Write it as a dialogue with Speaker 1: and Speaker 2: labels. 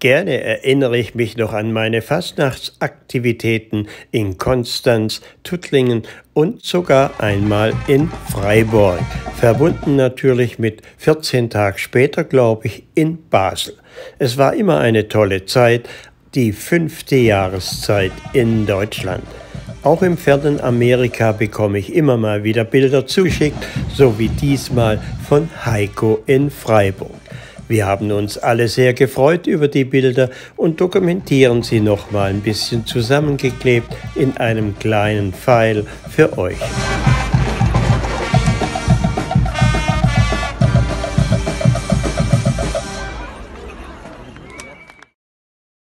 Speaker 1: Gerne erinnere ich mich noch an meine Fastnachtsaktivitäten in Konstanz, Tuttlingen und sogar einmal in Freiburg. Verbunden natürlich mit 14 Tage später, glaube ich, in Basel. Es war immer eine tolle Zeit, die fünfte Jahreszeit in Deutschland. Auch im fernen Amerika bekomme ich immer mal wieder Bilder zugeschickt, so wie diesmal von Heiko in Freiburg. Wir haben uns alle sehr gefreut über die Bilder und dokumentieren sie noch mal ein bisschen zusammengeklebt in einem kleinen Pfeil für euch.